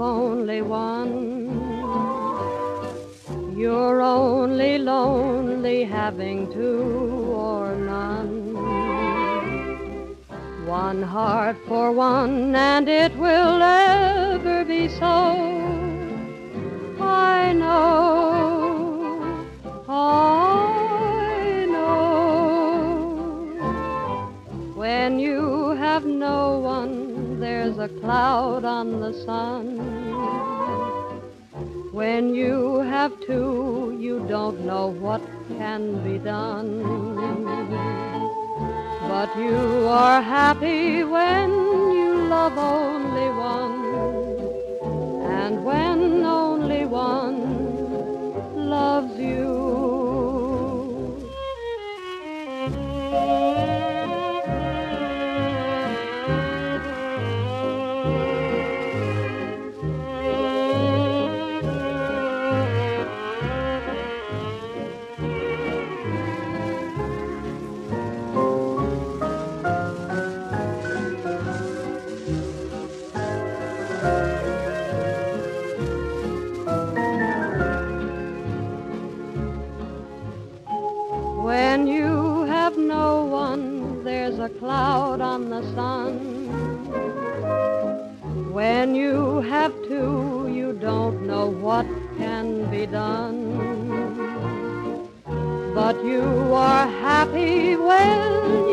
only one. You're only lonely having two or none. One heart for one, and it will ever be so. I know, I know. When you have no there's a cloud on the sun. When you have two, you don't know what can be done. But you are happy when you love only one. When you have no one, there's a cloud on the sun. When you have two, you don't know what can be done. But you are happy when